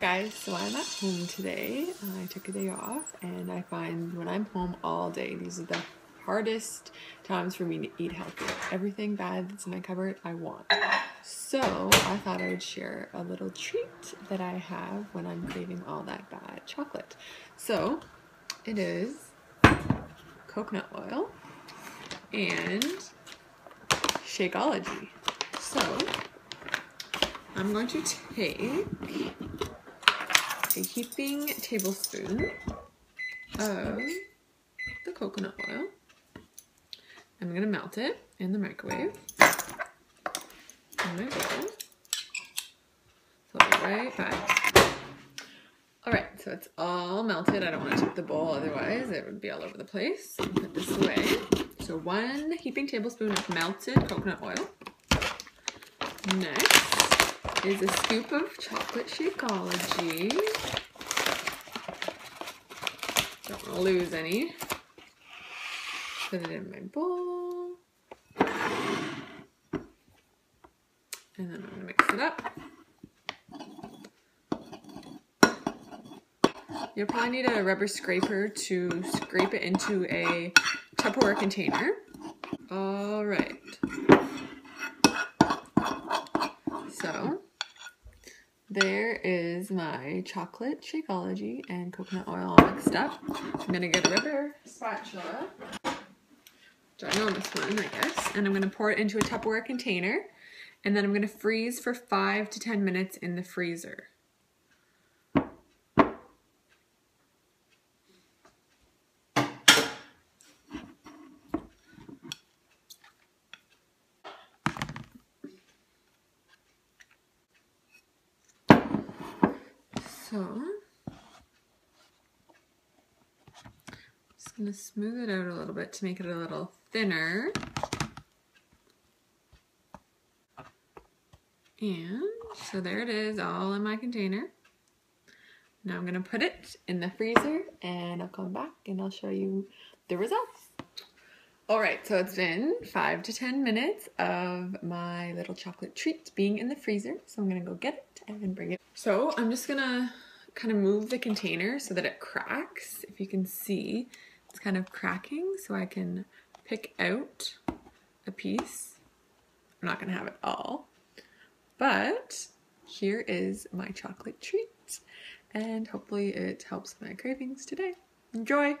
Guys, so I'm at home today. I took a day off and I find when I'm home all day, these are the hardest times for me to eat healthy. Everything bad that's in my cupboard, I want. So I thought I would share a little treat that I have when I'm craving all that bad chocolate. So it is coconut oil and Shakeology. So I'm going to take heaping tablespoon of the coconut oil. I'm gonna melt it in the microwave. In. So I'll be right back. Alright, so it's all melted. I don't want to tip the bowl, otherwise it would be all over the place. Put this away. So one heaping tablespoon of melted coconut oil. Next, is a scoop of chocolate Shakeology. Don't want to lose any. Put it in my bowl. And then I'm going to mix it up. You'll probably need a rubber scraper to scrape it into a Tupperware container. All right. So there my chocolate Shakeology and coconut oil all mixed up. I'm gonna get a rubber spatula, ginormous one, I guess, and I'm gonna pour it into a Tupperware container, and then I'm gonna freeze for five to 10 minutes in the freezer. So, just gonna smooth it out a little bit to make it a little thinner. And so there it is all in my container. Now I'm gonna put it in the freezer and I'll come back and I'll show you the results. All right, so it's been five to 10 minutes of my little chocolate treat being in the freezer. So I'm gonna go get it and bring it. So I'm just gonna kind of move the container so that it cracks. If you can see, it's kind of cracking so I can pick out a piece. I'm not gonna have it all, but here is my chocolate treat and hopefully it helps my cravings today. Enjoy!